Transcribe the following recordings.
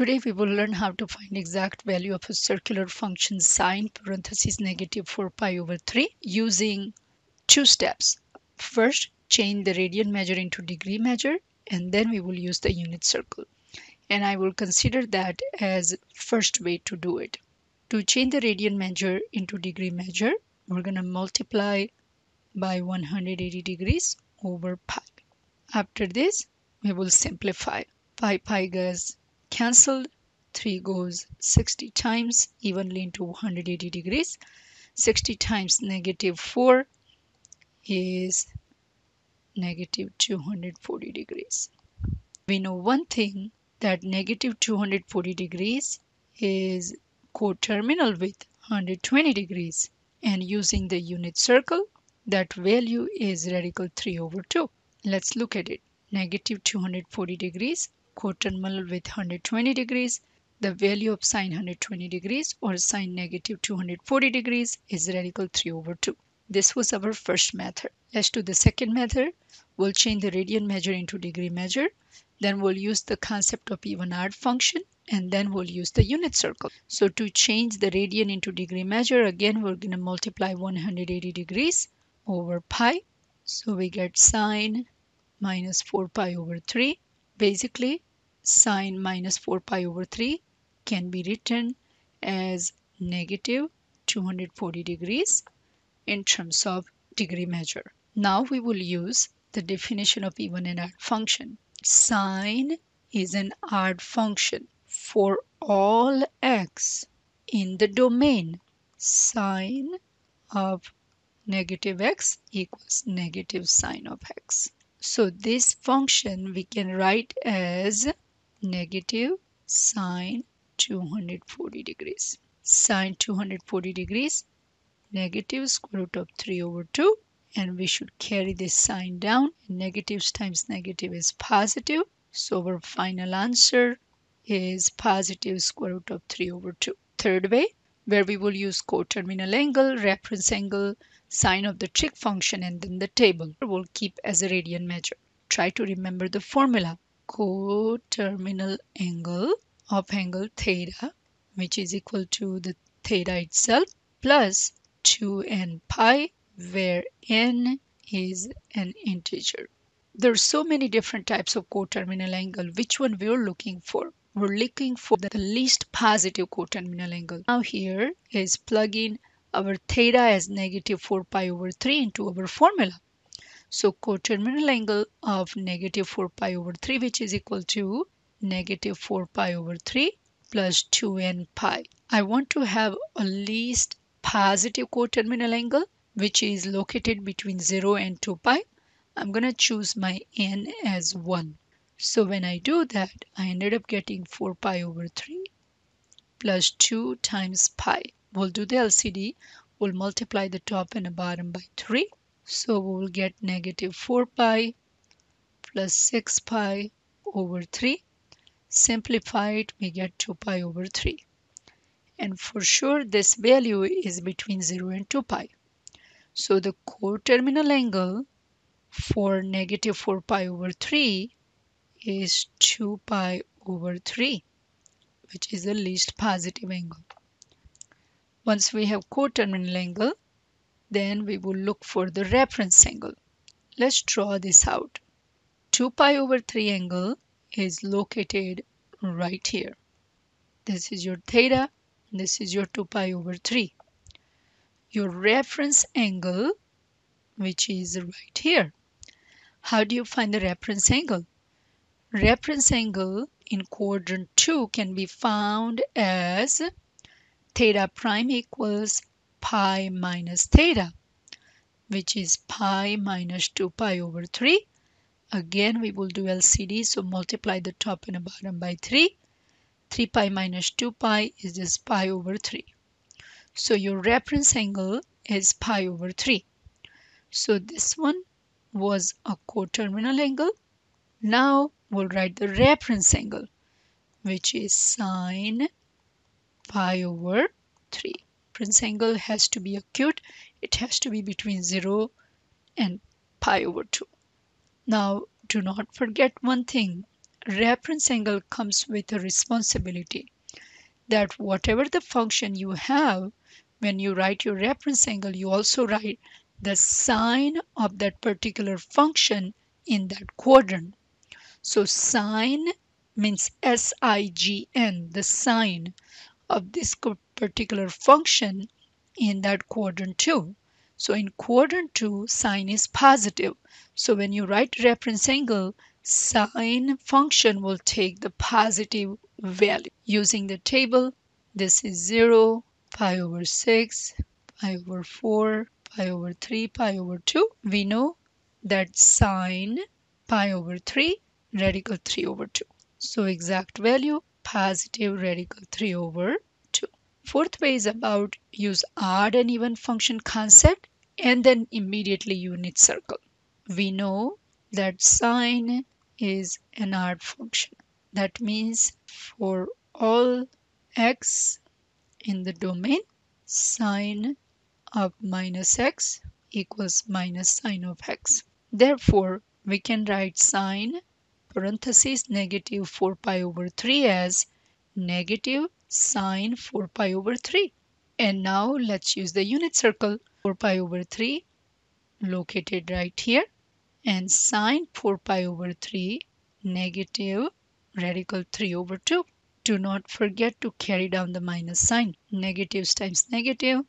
Today we will learn how to find exact value of a circular function sine parentheses negative 4 pi over 3 using two steps. First, change the radian measure into degree measure and then we will use the unit circle. And I will consider that as first way to do it. To change the radian measure into degree measure, we're going to multiply by 180 degrees over pi. After this, we will simplify. Pi pi goes cancelled 3 goes 60 times evenly into 180 degrees. 60 times negative 4 is negative 240 degrees. We know one thing that negative 240 degrees is coterminal with 120 degrees. And using the unit circle that value is radical 3 over 2 let's look at it. Negative 240 degrees coterminal with 120 degrees, the value of sine 120 degrees or sine negative 240 degrees is radical 3 over 2. This was our first method. Let's do the second method. We'll change the radian measure into degree measure. Then we'll use the concept of even odd function and then we'll use the unit circle. So to change the radian into degree measure, again, we're going to multiply 180 degrees over pi. So we get sine minus 4 pi over 3. Basically, sine minus 4 pi over 3 can be written as negative 240 degrees in terms of degree measure. Now we will use the definition of even and odd function. Sine is an odd function for all x in the domain. Sine of negative x equals negative sine of x. So this function we can write as negative sine 240 degrees. Sine 240 degrees negative square root of 3 over 2 and we should carry this sign down. Negatives times negative is positive. So our final answer is positive square root of 3 over 2. Third way, where we will use coterminal angle, reference angle, sign of the trig function and then the table We'll keep as a radian measure. Try to remember the formula coterminal angle of angle theta which is equal to the theta itself plus 2n pi where n is an integer. There are so many different types of coterminal angle. Which one we're looking for? We're looking for the least positive coterminal angle. Now here is plug in our theta as negative 4 pi over 3 into our formula. So coterminal angle of negative 4 pi over 3 which is equal to negative 4 pi over 3 plus 2n pi. I want to have a least positive coterminal angle which is located between 0 and 2 pi. I'm going to choose my n as 1. So when I do that, I ended up getting 4 pi over 3 plus 2 times pi. We'll do the LCD. We'll multiply the top and the bottom by 3 so we will get negative 4 pi plus 6 pi over 3. Simplify it, we get 2 pi over 3. And for sure, this value is between 0 and 2 pi. So the coterminal angle for negative 4 pi over 3 is 2 pi over 3, which is the least positive angle. Once we have coterminal angle, then we will look for the reference angle. Let's draw this out. 2 pi over 3 angle is located right here. This is your theta, this is your 2 pi over 3. Your reference angle, which is right here. How do you find the reference angle? Reference angle in quadrant 2 can be found as theta prime equals pi minus theta which is pi minus 2 pi over 3 again we will do LCD so multiply the top and the bottom by 3 3 pi minus 2 pi is just pi over 3 so your reference angle is pi over 3 so this one was a coterminal angle. Now we'll write the reference angle which is sine pi over 3 reference angle has to be acute. It has to be between 0 and pi over 2. Now, do not forget one thing. reference angle comes with a responsibility that whatever the function you have, when you write your reference angle, you also write the sign of that particular function in that quadrant. So sign means S-I-G-N, the sign of this particular function in that quadrant 2. So in quadrant 2, sine is positive. So when you write reference angle, sine function will take the positive value. Using the table, this is 0, pi over 6, pi over 4, pi over 3, pi over 2. We know that sine pi over 3, radical 3 over 2. So exact value, positive radical 3 over 2. Fourth way is about use odd and even function concept and then immediately unit circle. We know that sine is an odd function. That means for all x in the domain, sine of minus x equals minus sine of x. Therefore, we can write sine parentheses negative 4 pi over 3 as negative sine 4 pi over 3. And now let's use the unit circle 4 pi over 3 located right here and sine 4 pi over 3 negative radical 3 over 2. Do not forget to carry down the minus sign. Negatives times negative,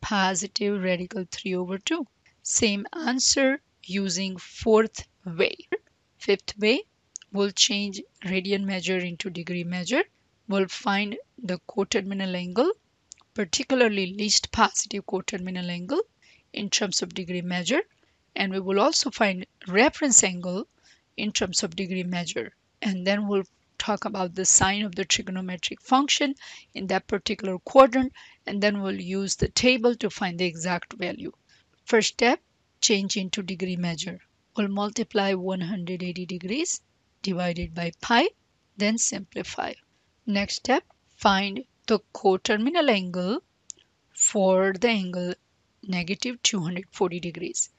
positive radical 3 over 2. Same answer using fourth way. Fifth way, we'll change radian measure into degree measure. We'll find the coterminal angle, particularly least positive coterminal angle in terms of degree measure. And we will also find reference angle in terms of degree measure. And then we'll talk about the sign of the trigonometric function in that particular quadrant. And then we'll use the table to find the exact value. First step, change into degree measure. We'll multiply 180 degrees divided by pi, then simplify. Next step, find the coterminal angle for the angle negative 240 degrees.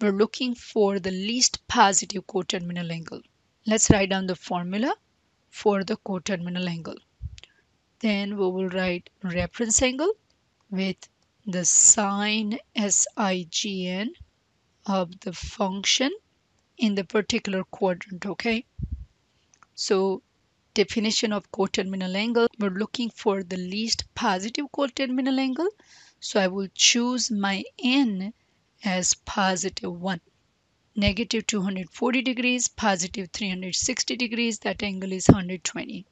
We're looking for the least positive coterminal angle. Let's write down the formula for the coterminal angle. Then we will write reference angle with the sine SIGN of the function in the particular quadrant, okay? So definition of coterminal angle, we're looking for the least positive coterminal angle. So I will choose my n as positive 1. Negative 240 degrees, positive 360 degrees, that angle is 120.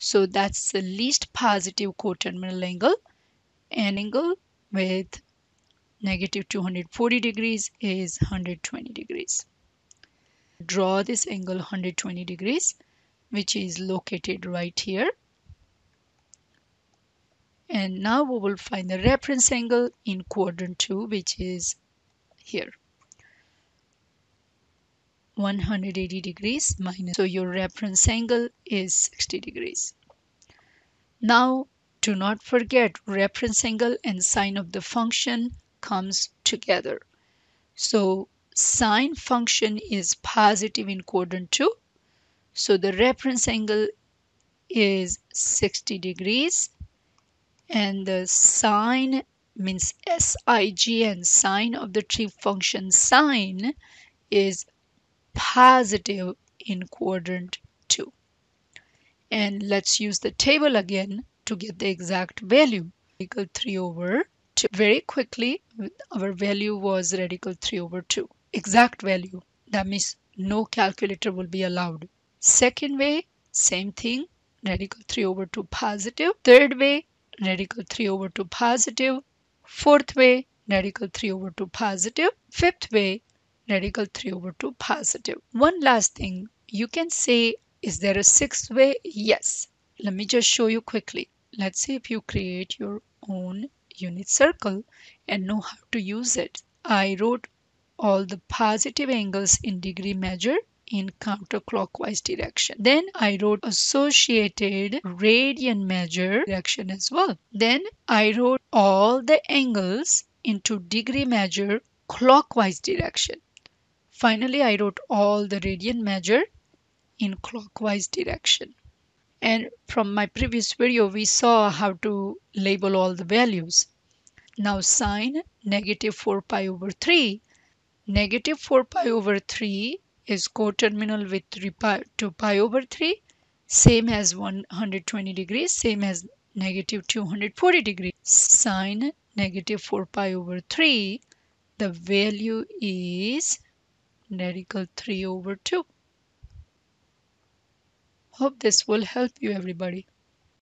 So that's the least positive coterminal angle. An angle with negative 240 degrees is 120 degrees. Draw this angle 120 degrees which is located right here. And now we will find the reference angle in quadrant 2 which is here. 180 degrees minus so your reference angle is 60 degrees. Now do not forget reference angle and sine of the function comes together. So sine function is positive in quadrant 2. So the reference angle is 60 degrees and the sine means SIG and sine of the tree function sine is positive in quadrant 2. And let's use the table again to get the exact value. Radical 3 over 2. Very quickly, our value was radical 3 over 2. Exact value. That means no calculator will be allowed. Second way, same thing, radical 3 over 2 positive. Third way, radical 3 over 2 positive. Fourth way, radical 3 over 2 positive. Fifth way, radical 3 over 2 positive. One last thing, you can say, is there a sixth way? Yes. Let me just show you quickly. Let's say if you create your own unit circle and know how to use it. I wrote all the positive angles in degree measure in counterclockwise direction. Then I wrote associated radian measure direction as well. Then I wrote all the angles into degree measure clockwise direction. Finally, I wrote all the radian measure in clockwise direction. And from my previous video, we saw how to label all the values. Now sine negative 4 pi over 3. Negative 4 pi over 3 is coterminal with 3 pi, 2 pi over 3. Same as 120 degrees, same as negative 240 degrees. Sine negative 4 pi over 3, the value is radical 3 over 2. Hope this will help you everybody.